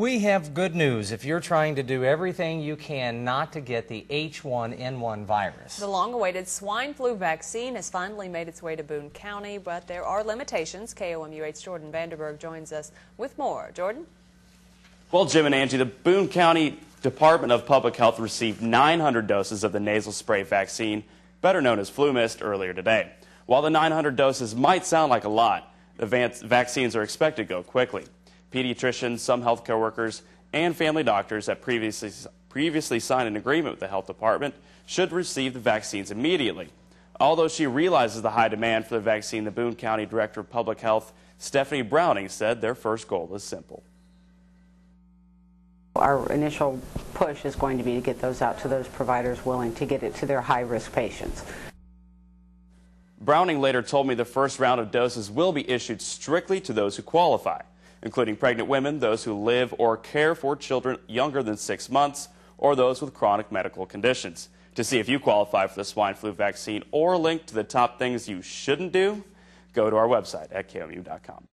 We have good news if you're trying to do everything you can not to get the H1N1 virus. The long-awaited swine flu vaccine has finally made its way to Boone County, but there are limitations. KOMU 8's Jordan Vandenberge joins us with more. Jordan? Well, Jim and Angie, the Boone County Department of Public Health received 900 doses of the nasal spray vaccine, better known as FluMist, earlier today. While the 900 doses might sound like a lot, the vaccines are expected to go quickly pediatricians, some healthcare workers, and family doctors that previously, previously signed an agreement with the health department should receive the vaccines immediately. Although she realizes the high demand for the vaccine, the Boone County Director of Public Health, Stephanie Browning, said their first goal is simple. Our initial push is going to be to get those out to those providers willing to get it to their high-risk patients. Browning later told me the first round of doses will be issued strictly to those who qualify including pregnant women, those who live or care for children younger than six months, or those with chronic medical conditions. To see if you qualify for the swine flu vaccine or link to the top things you shouldn't do, go to our website at KOMU.com.